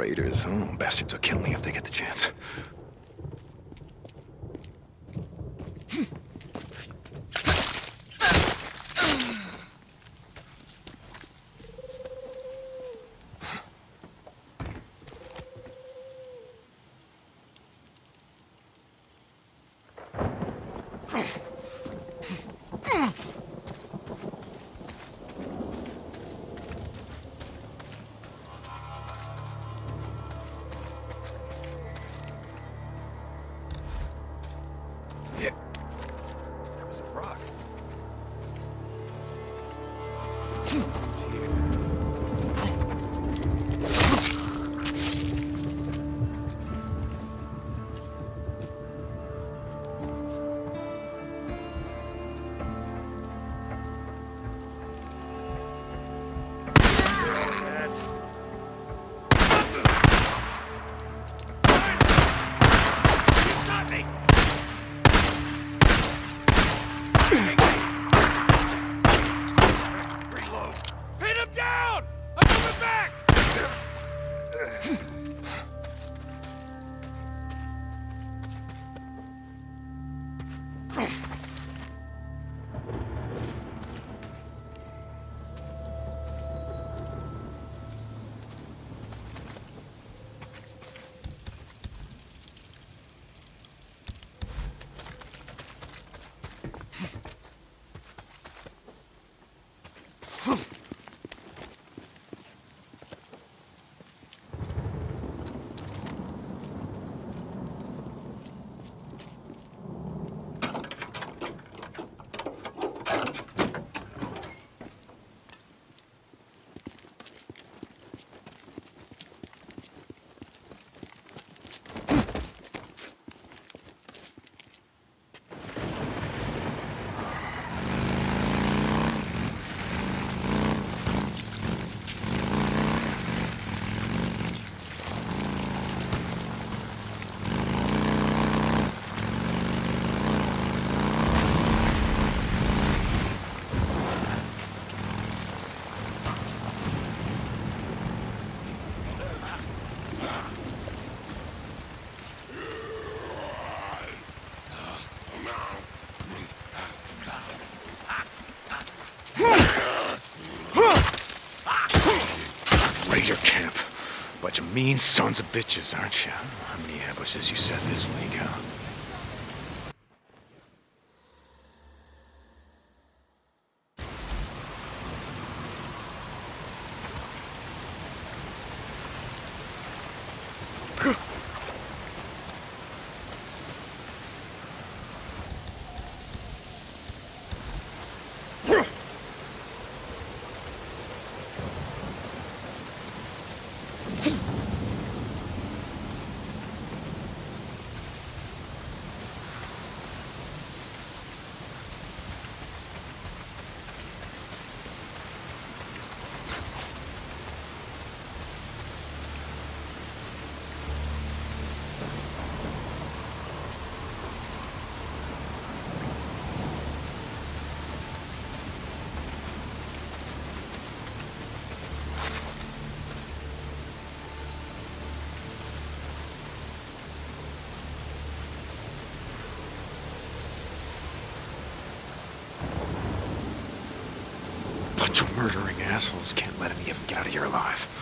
Raiders, oh, bastards will kill me if they get the chance. Mean sons of bitches, aren't you? How many ambushes you set this week, huh? Bunch of murdering assholes can't let any of them get out of here alive.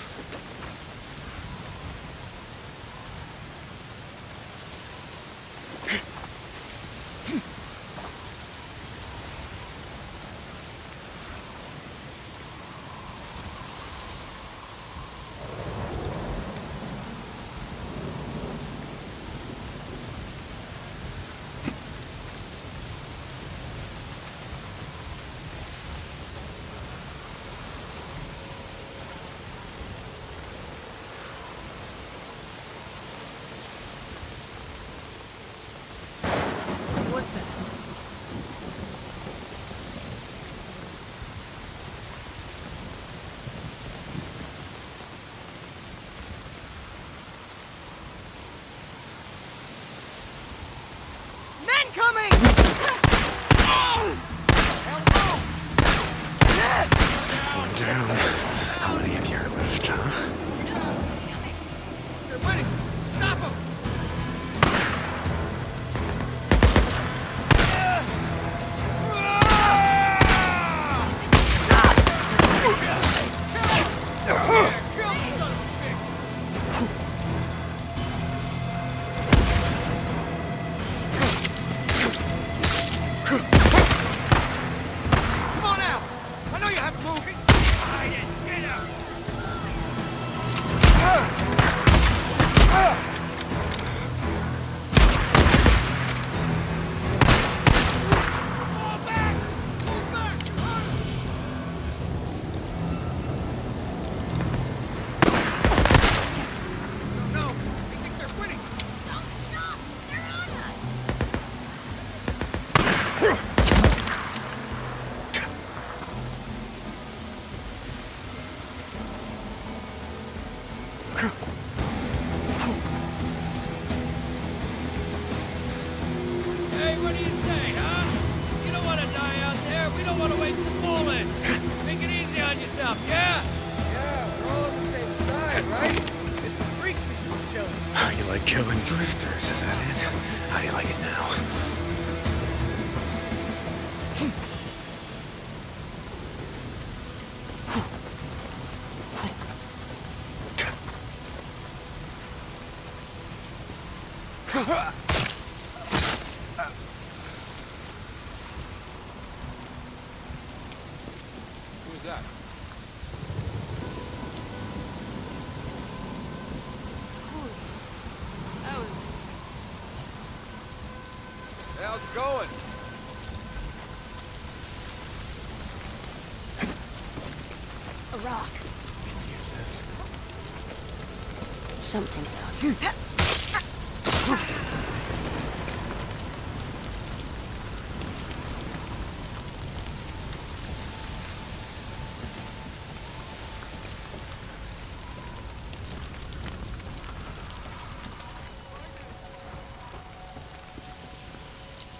Something's out here.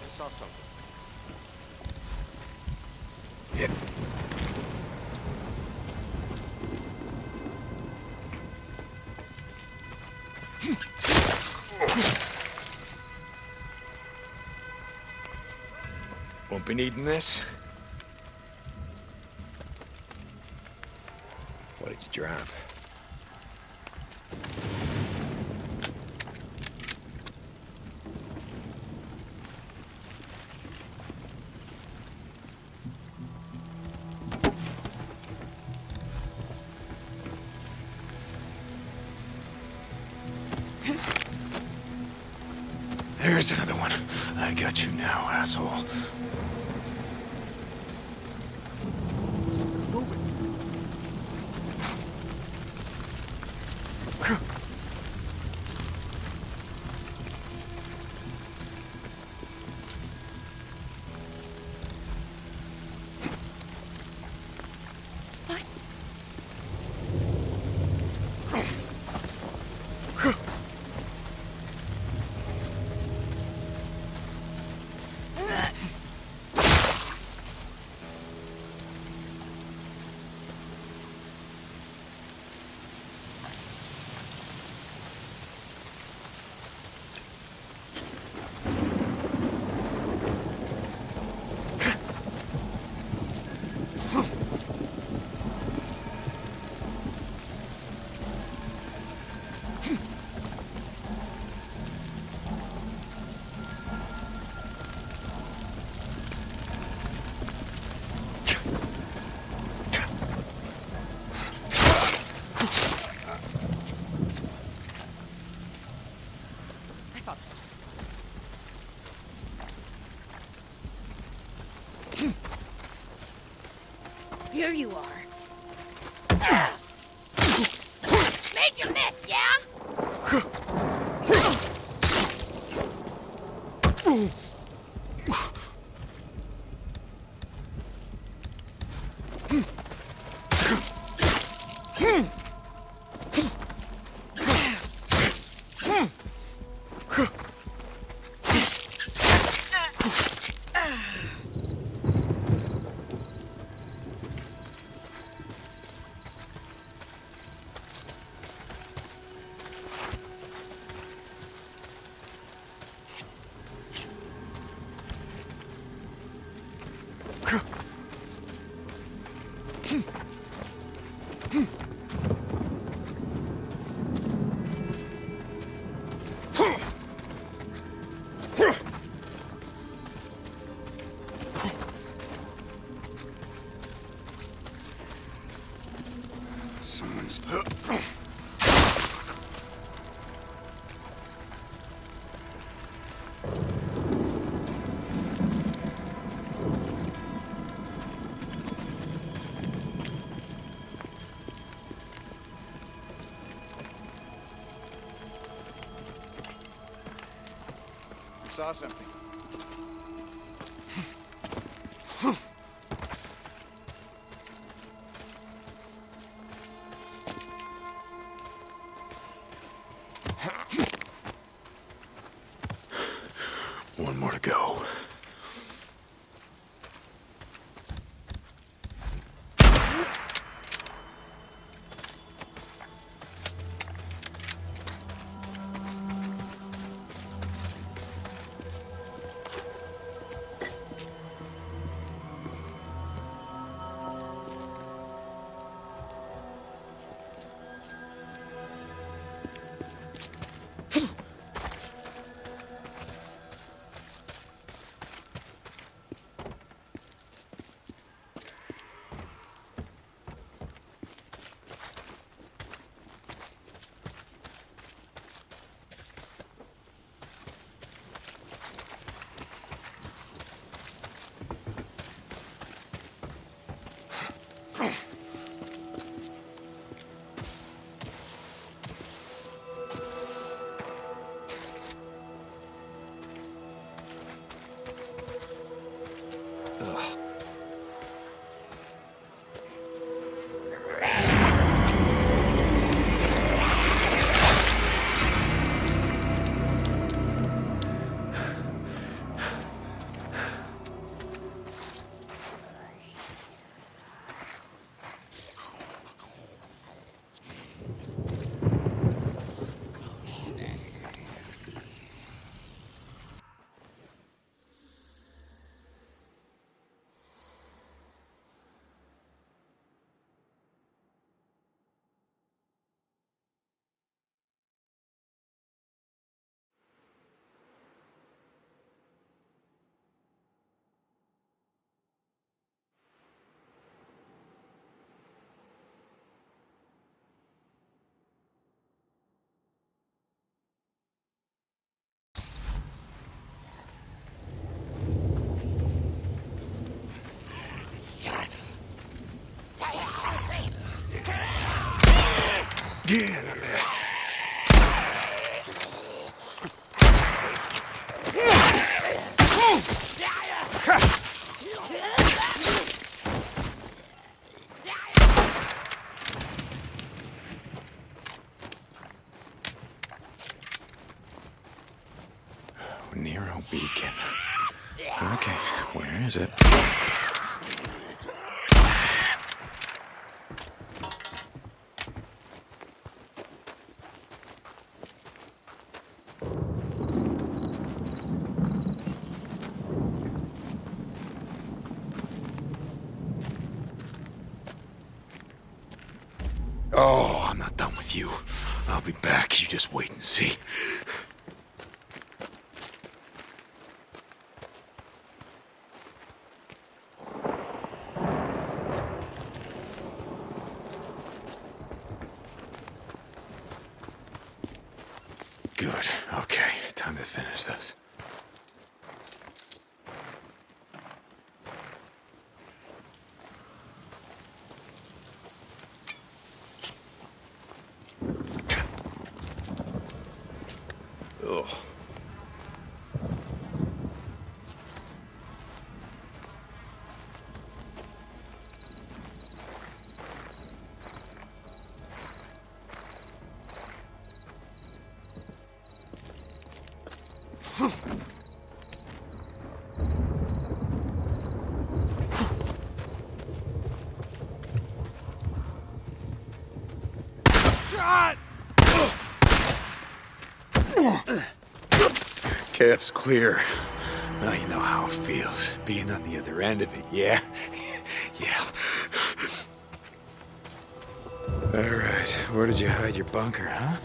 I saw something. Yeah. Won't be needing this. What did you drop? There's another one. I got you now, asshole. Here you are. saw something. One more to go. You just wait and see. Cap's clear. Now you know how it feels, being on the other end of it, yeah? yeah. All right, where did you hide your bunker, huh?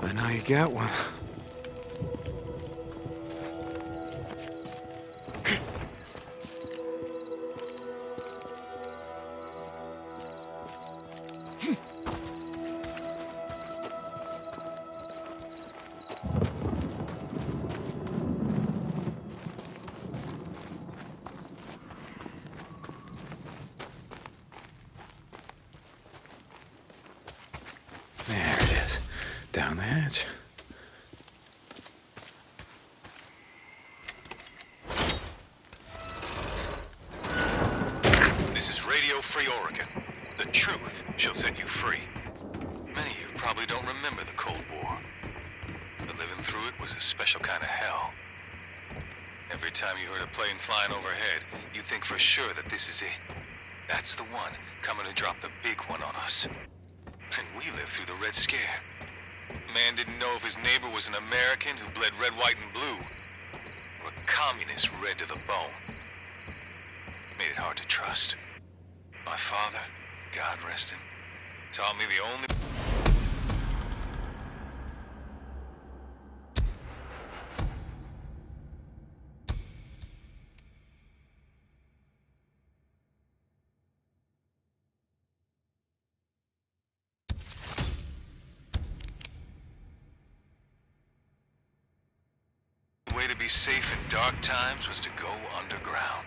I know you got one. Be safe in dark times was to go underground.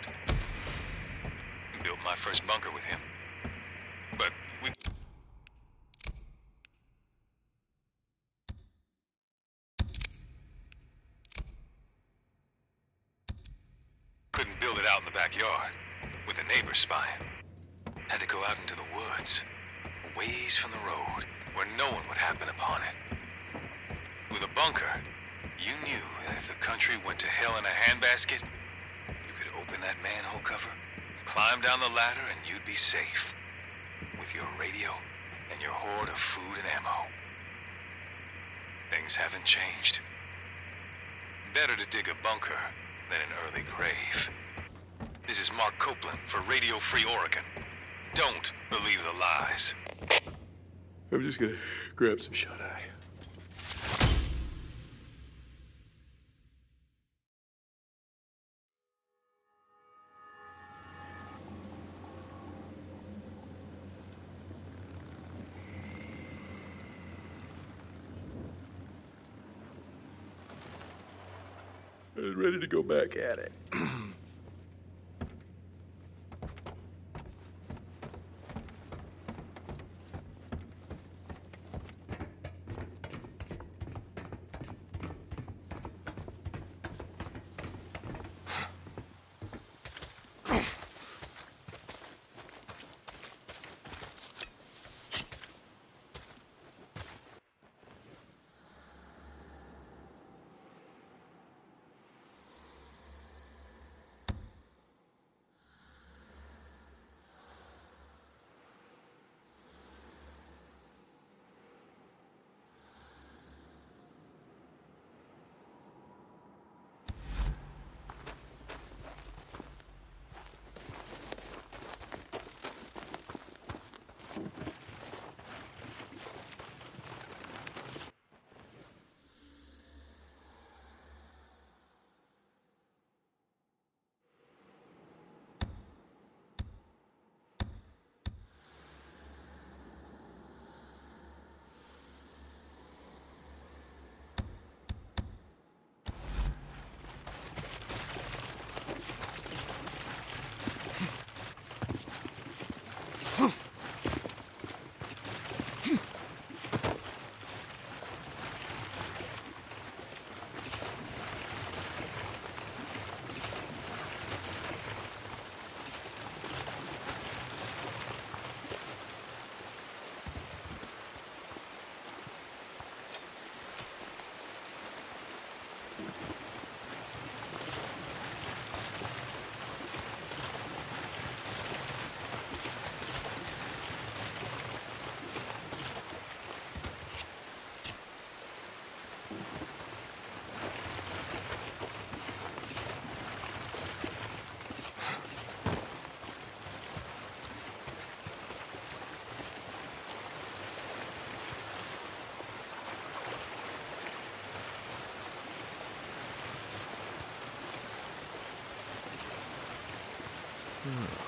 Built my first bunker with him. But we... Couldn't build it out in the backyard, with a neighbor spying. Had to go out into the woods, ways from the road, where no one would happen upon it. With a bunker, you knew that if the country went to hell in a handbasket, you could open that manhole cover, climb down the ladder, and you'd be safe. With your radio and your hoard of food and ammo. Things haven't changed. Better to dig a bunker than an early grave. This is Mark Copeland for Radio Free Oregon. Don't believe the lies. I'm just gonna grab some shut eye. Ready to go back at it. Oh,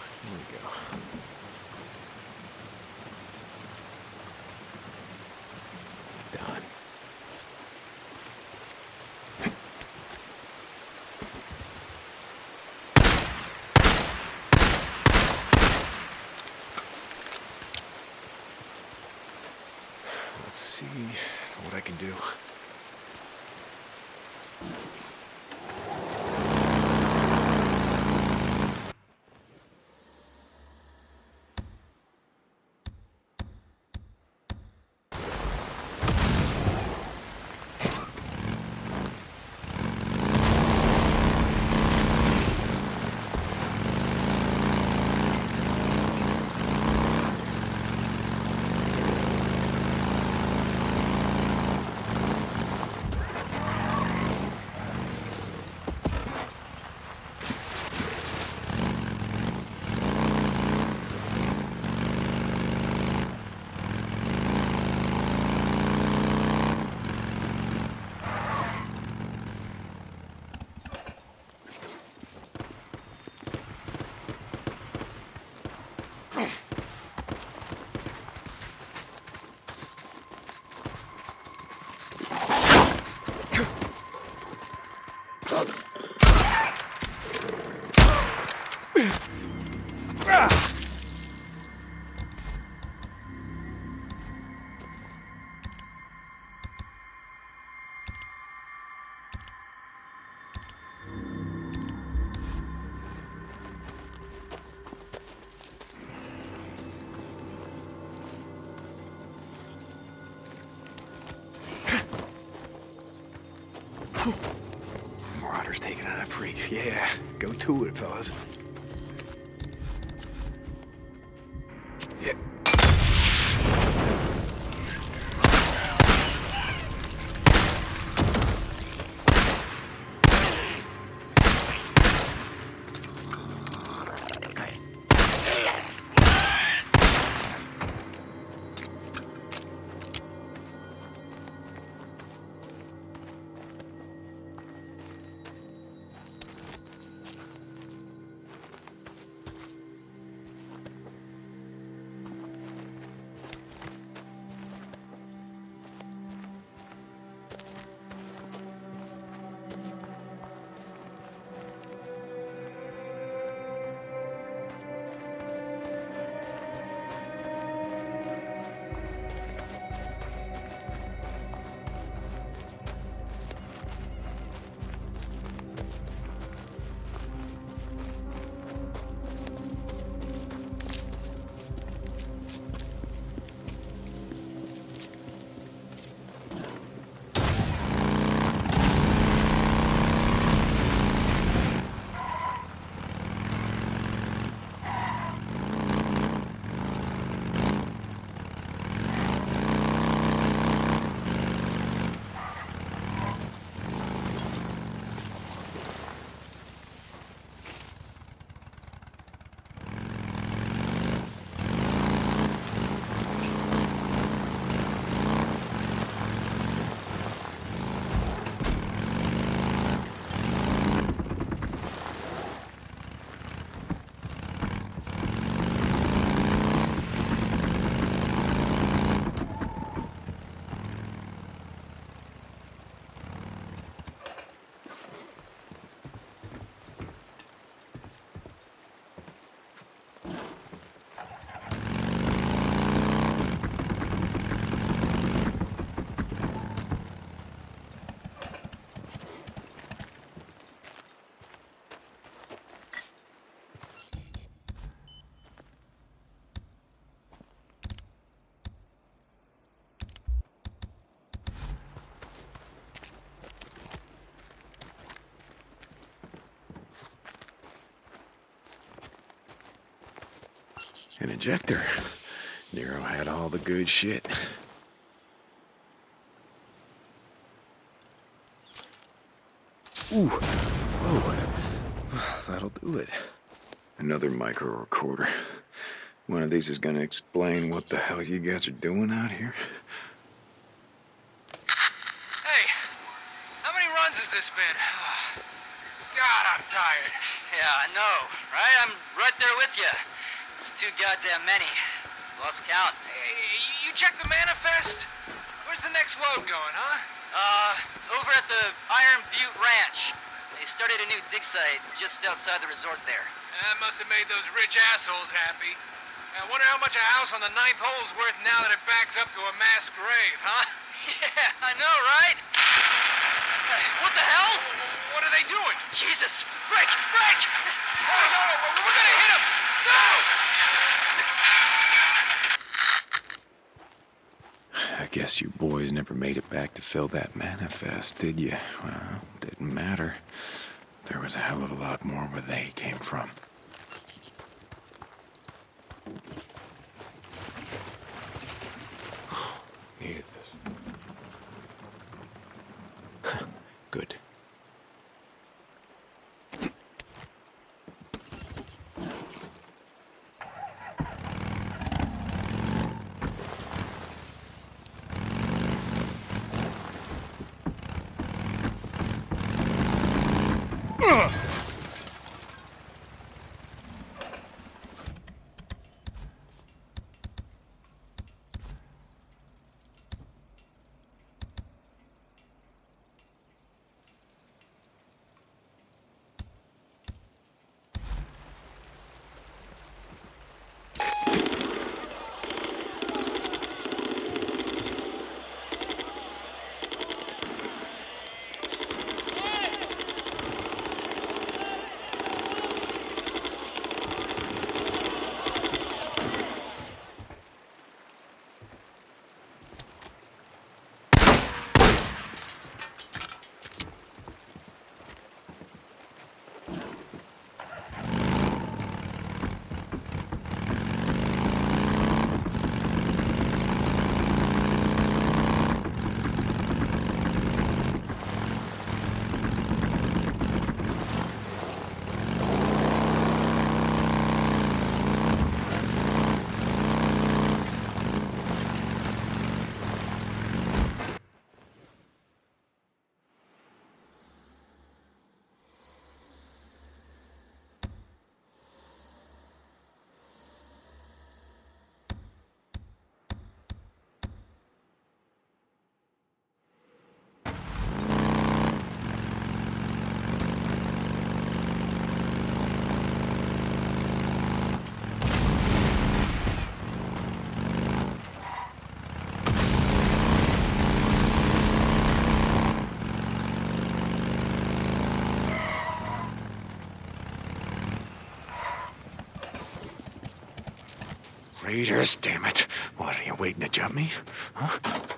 Yeah, go to it, fellas. An injector. Nero had all the good shit. Ooh. Whoa. That'll do it. Another micro recorder. One of these is gonna explain what the hell you guys are doing out here. Hey, how many runs has this been? God, I'm tired. Yeah, I know, right? I'm right there with you. It's goddamn many. Lost count. Hey, you checked the manifest? Where's the next load going, huh? Uh, it's over at the Iron Butte Ranch. They started a new dig site just outside the resort there. That must have made those rich assholes happy. I wonder how much a house on the ninth hole is worth now that it backs up to a mass grave, huh? Yeah, I know, right? What the hell? What are they doing? Jesus! Break! Break! Oh, no, we're gonna hit them! No! I guess you boys never made it back to fill that manifest, did you? Well, didn't matter. There was a hell of a lot more where they came from. Needed Raiders, damn it. What, are you waiting to jump me? Huh?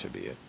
Should be it.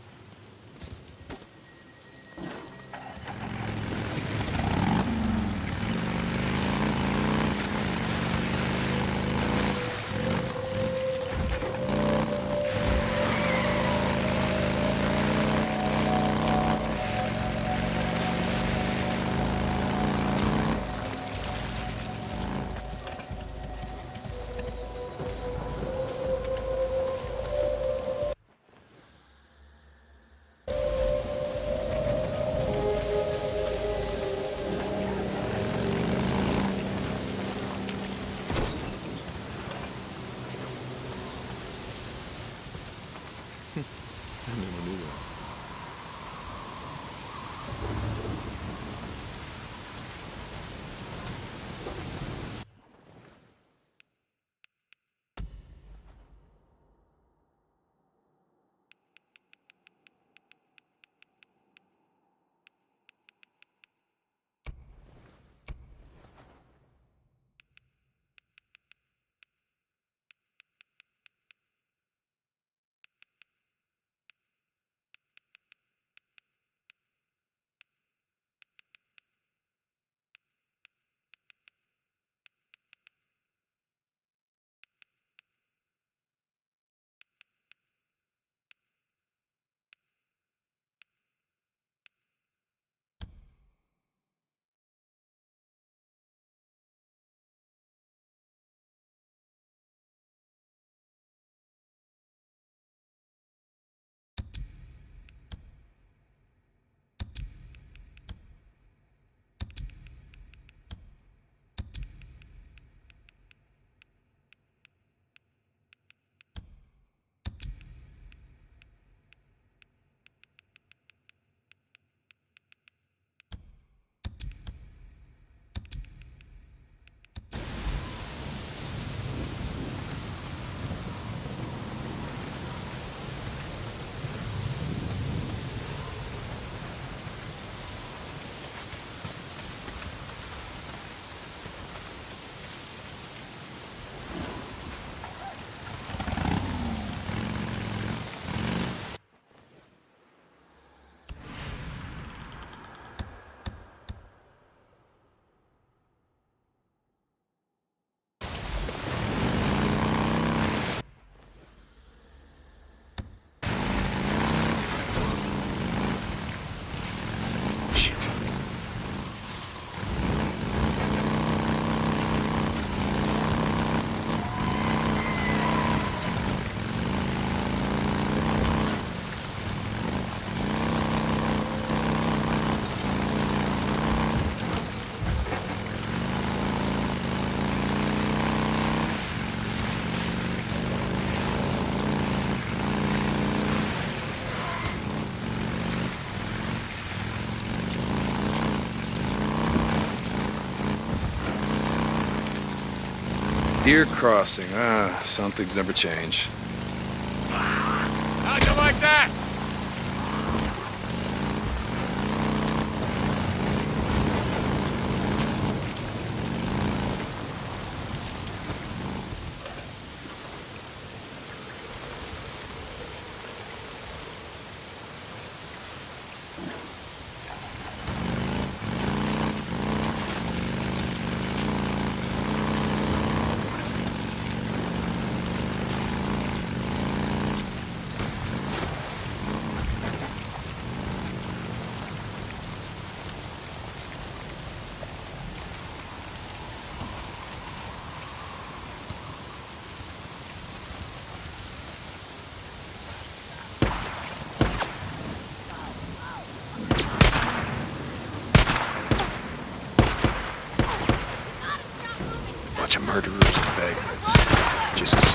Deer Crossing. Ah, some things never change. How'd you like that? Bunch of murderers and vagrants. Just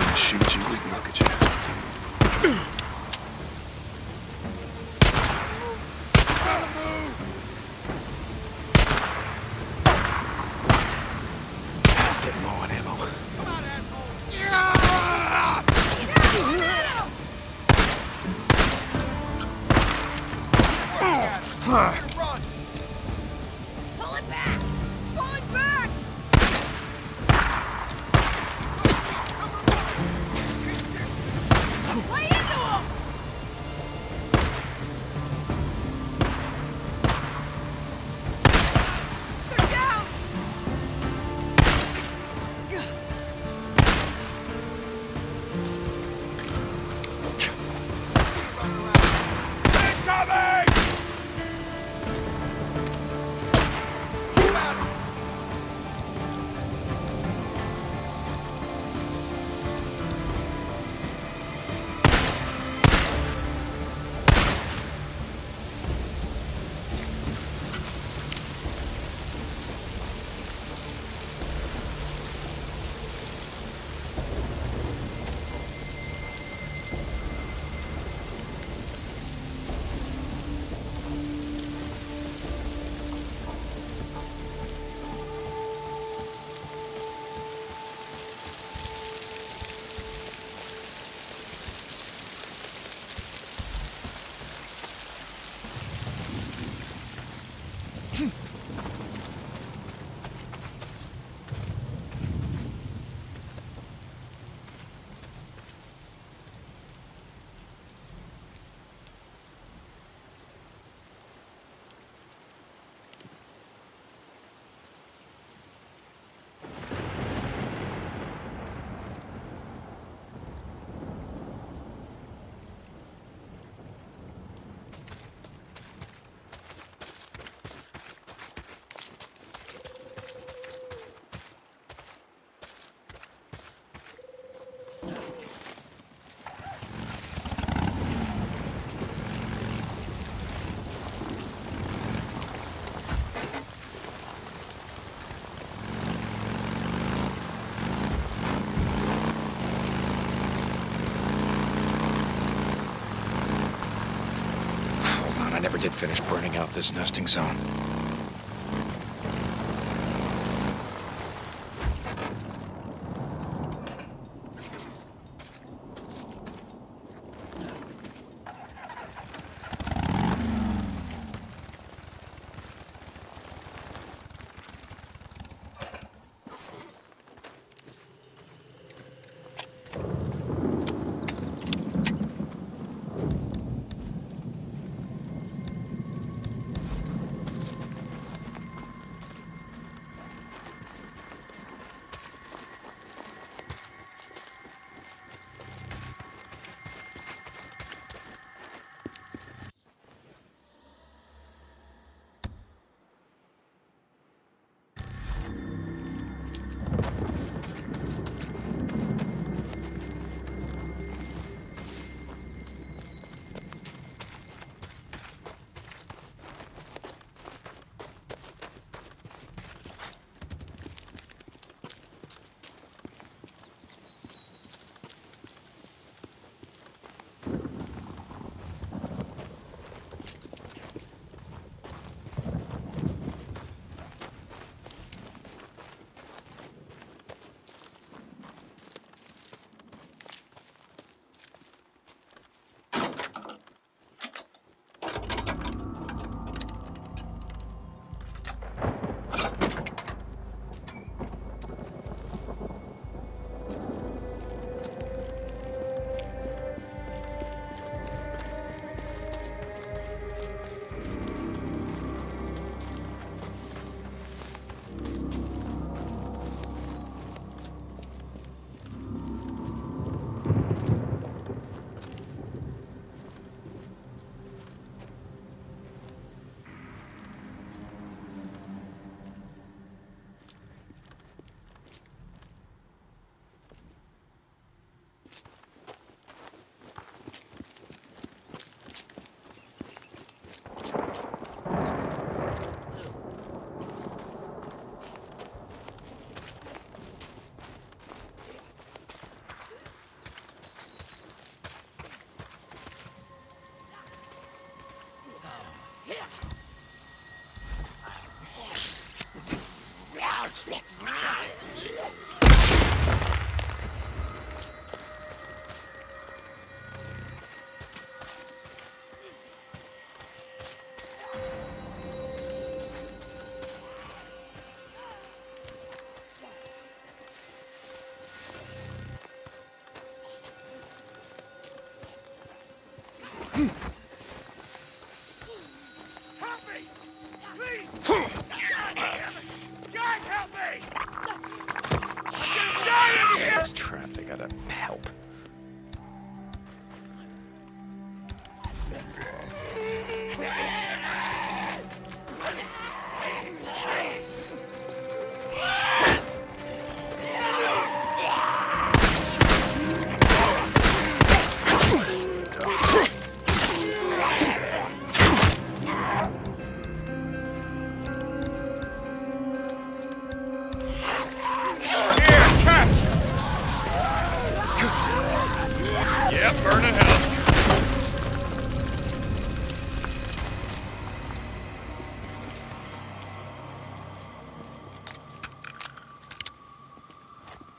did finish burning out this nesting zone.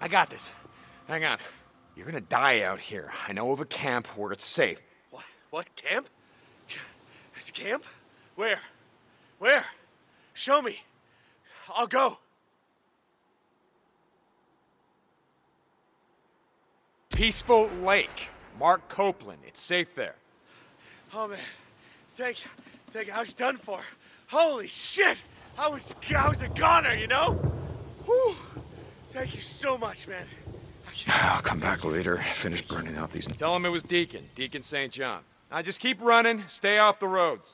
I got this. Hang on. You're gonna die out here. I know of a camp where it's safe. What? What? Camp? It's a camp? Where? Where? Show me. I'll go. Peaceful Lake. Mark Copeland. It's safe there. Oh man, thank you, thank you. I was done for. Holy shit! I was, I was a goner, you know. Whew. Thank you so much, man. I'll come back later, finish burning out these. Tell him it was Deacon, Deacon St. John. Now just keep running, stay off the roads.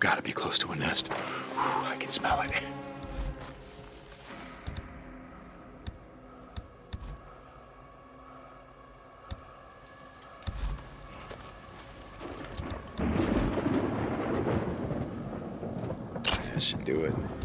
Gotta be close to a nest. Whew, I can smell it. That should do it.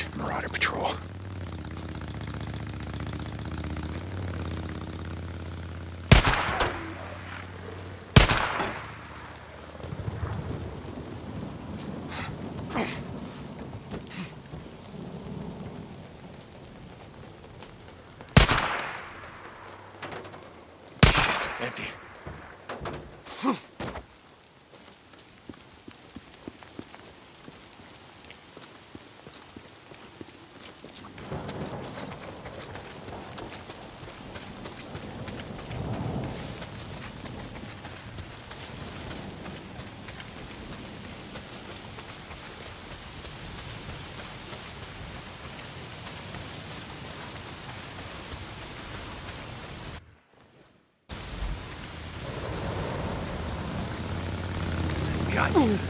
It, Marauder Patrol. Empty. The ice.